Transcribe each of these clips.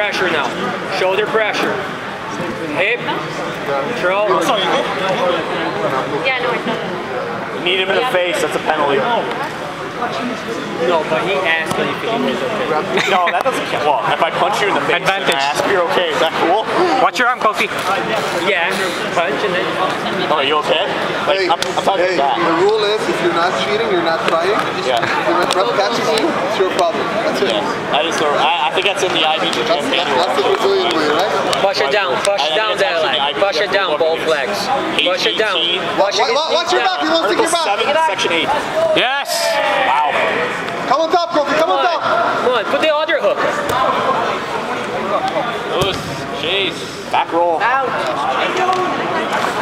pressure now. Shoulder pressure. Hip. Control. Yeah, no, I know. Need him in the face, that's a penalty. No, but he asked me if he was okay. No, that doesn't count. Well, if I punch you in the face Advantage. and I ask you're okay, is that cool? Watch your arm, Kofi. Yeah, punch and then. Oh, are you okay? Like, Hey, I'm, I'm talking hey, back. the rule is if you're not cheating, you're not trying. Yeah. If the ref catches you, it's your problem. That's it. Yeah. That is the, I, I think that's in the IBJJF That's, that's, manual. that's the Brazilian way, right? Push it down, push I think down it's that actually Push it down, both book. legs. Push it down. 18. Push it Watch, watch your back, he wants to get back. Section 8. Yes. Wow. Come on top, Kofi, come Come on on, top. come on, put the other hook. Loose. Jeez. Back roll.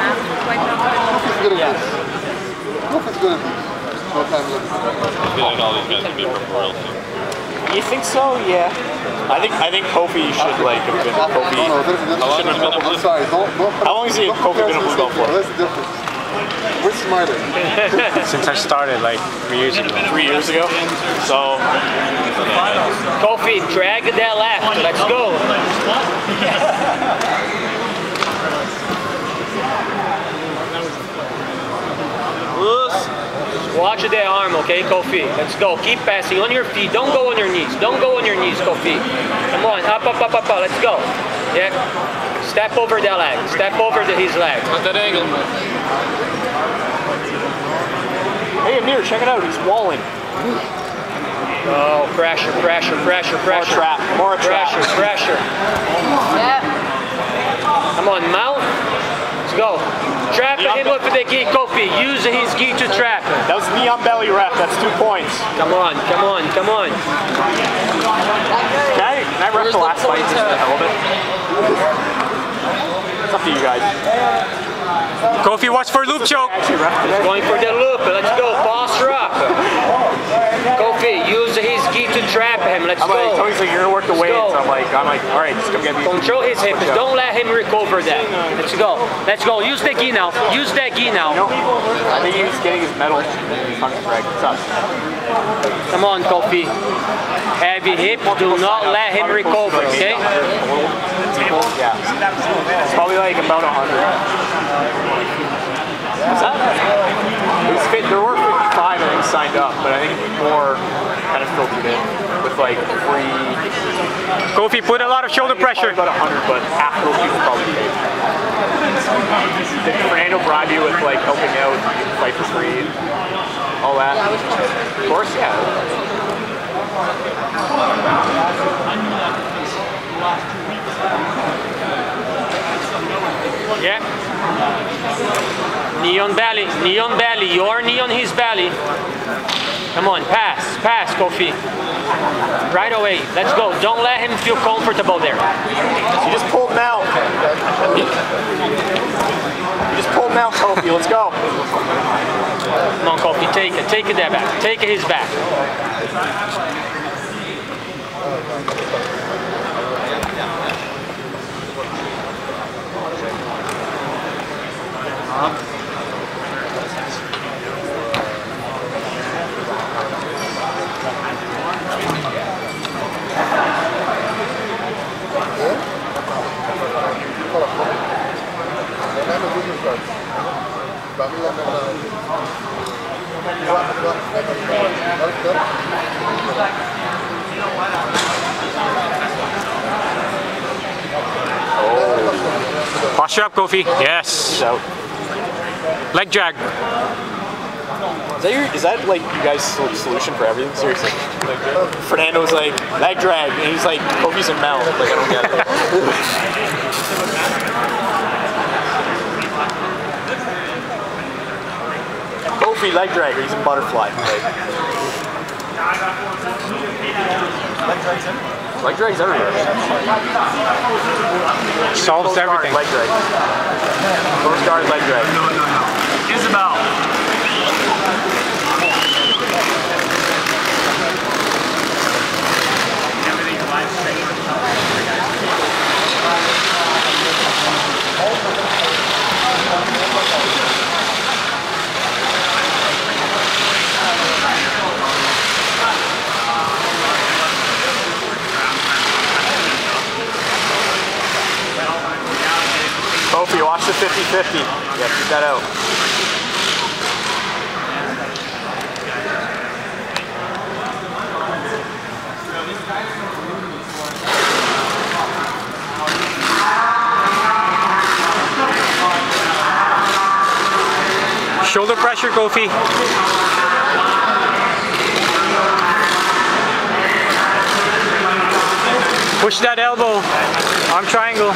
Kofi's good at this. Kofi's good at this. No time limit. I feel like all these guys would be from royalty. You think so? Yeah. I think I think Kofi should like have been Kofi. No, no, there's, there's, How long has he been a I'm sorry, don't, don't. How long has he- don't Kofi compare been a blue belt for? That's the difference. We're smarter. Since I started like three years ago. Three years ago. So Kofi, drag that left. Let's go. loose. Watch that arm, okay, Kofi? Let's go. Keep passing on your feet. Don't go on your knees. Don't go on your knees, Kofi. Come on, up, up, up, up, up. Let's go. Yeah. Step over that leg. Step over the, his leg. Not that angle. Hey Amir, check it out. He's walling. Oh, pressure, pressure, pressure, More trap. More trap. Pressure, pressure. Yeah. Come on, mount. Let's go. Trap him with the gi, Kofi. Use his gi to trap. That was knee on belly ref. That's two points. Come on, come on, come on. Can I, can I ref the last fight just for the hell of it? It's up to you guys. Kofi, watch for loop choke. Actually, ref today. Going for the loop. Let's go. Posture rock. Kofi, use his gi to trap him. Let's I'm like, go. Tony's like, you're gonna work the weights. go. I'm like, I'm like, all right, just come get me. Control his hips. Don't let him recover that. Let's go. Let's go. Use the gi now. Use that gi now. No, I think he's getting his medal. He's hungry, Greg. What's up? Come on, Kofi. Heavy hip. Do not let him recover, okay? Yeah. It's probably like about a hundred. What's that? It was fit, there were 55 I think signed up, but I think more kind of filtered in with like free, Kofi, put a lot of shoulder pressure. about 100, but half those people probably paid. Did Fernando bribe you with like helping out, fight for free, and all that? Of course, yeah. Yeah. Knee on belly. Knee on belly. Your knee on his belly. Come on, pass, pass, Kofi. Right away. Let's go. Don't let him feel comfortable there. You just pulled him out. You just pulled him out, Kofi. Let's go. Come on, Kofi. Take it. Take it there back. Take it his back. Oh. Posture up, Kofi. Yes. Out. Leg drag. Is that, your, is that like you guys' solution for everything? Seriously. Like, Fernando's like, leg drag, and he's like, Kofi's a mount. Like, I don't get it. Kofi, leg drag, or he's a butterfly. Like, leg drag's everywhere. Solves Close guard, everything. Leg drag. Close guard, leg drag. Isabel. 50-50. Yeah, keep that out. Shoulder pressure, Kofi. Push that elbow. Arm triangle.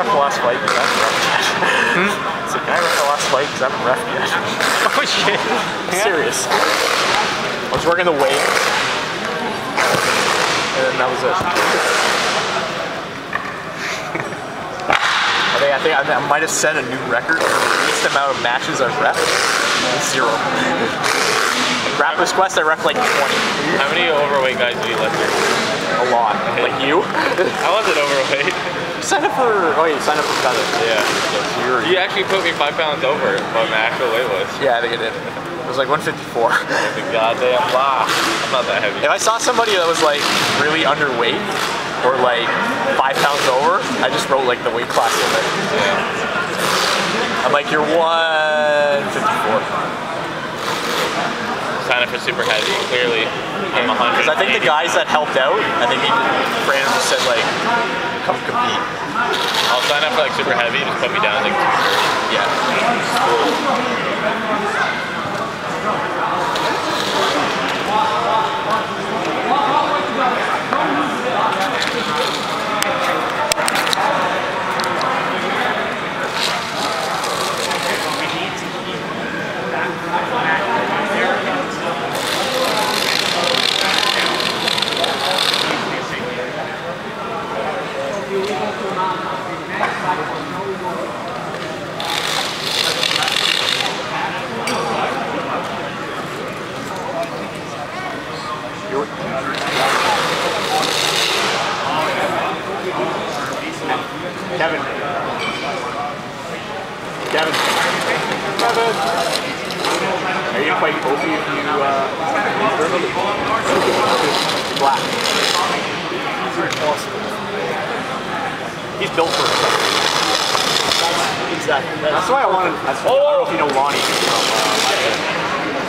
Ref the last fight? 'Cause I haven't ref yet. so can I ref the last fight? Because I haven't ref yet. Oh shit. I'm serious. I was working the weight. And then that was it. I think I, think I, might have set a new record for the least amount of matches I've ref. Zero. Grappler's Quest, I ref like 20. How many overweight guys do you through? A lot. Like you? I wasn't overweight. Signed up for, oh yeah, you signed up for Feather. Yeah. You're, You actually put me five pounds over what my actual weight was. yeah, I think it did. It was like 154. The goddamn lie. I'm not that heavy. If I saw somebody that was like really underweight or like five pounds over, I just wrote like the weight class limit. Yeah. I'm like, you're 154. Sign up for super heavy. Clearly, I'm 100. Because I think the guys that helped out, I think he Brandon just said like, come compete. I'll sign up for like super heavy. Just put me down like 230. Yeah. Kevin. Kevin. Kevin. Are you gonna fight Kofi if you uh black? He's built for it. Exactly. That's why I wanted. That's, I don't know if you know Lonnie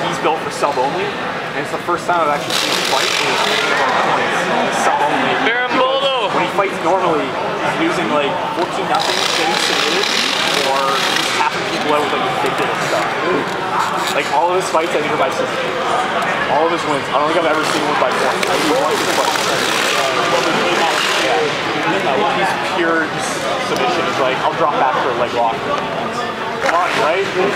He's built for sub only, and it's the first time I've actually seen him fight. Sub only. Berimbolo! When he fights normally, he's using like 14 nothing, getting submitted, or he's tapping people out with like ridiculous stuff. Like all of his fights, I think are by submission. All of his wins. I don't think I've ever seen one by point. I think he won his fight. Yeah. Like, he's pure submission. He's like, I'll drop back for a leg lock. Right? He's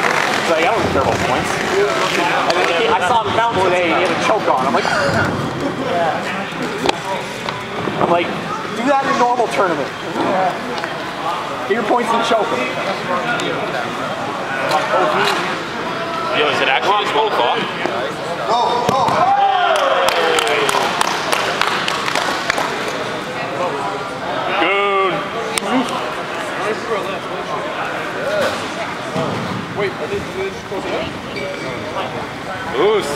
like, I don't care about points. And then he, I saw him mount today, and he had a choke on. I'm like, I'm like, do that in a normal tournament. Get your points and choke him. Yo, is it actually just one o'clock? Goon. Oos.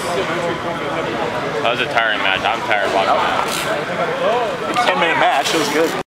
That was a tiring match. I'm tired watching that. 10 minute match, it was good.